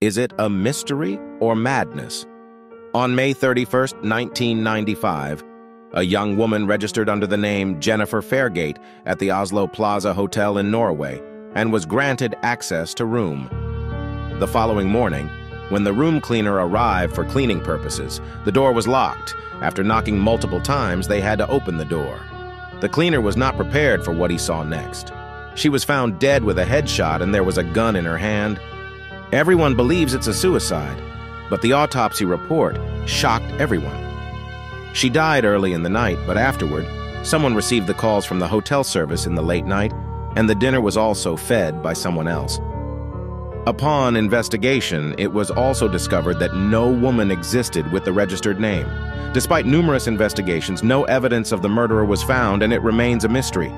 Is it a mystery or madness? On May 31, 1995, a young woman registered under the name Jennifer Fairgate at the Oslo Plaza Hotel in Norway and was granted access to room. The following morning, when the room cleaner arrived for cleaning purposes, the door was locked. After knocking multiple times, they had to open the door. The cleaner was not prepared for what he saw next. She was found dead with a headshot and there was a gun in her hand. Everyone believes it's a suicide, but the autopsy report shocked everyone. She died early in the night, but afterward, someone received the calls from the hotel service in the late night, and the dinner was also fed by someone else. Upon investigation, it was also discovered that no woman existed with the registered name. Despite numerous investigations, no evidence of the murderer was found and it remains a mystery.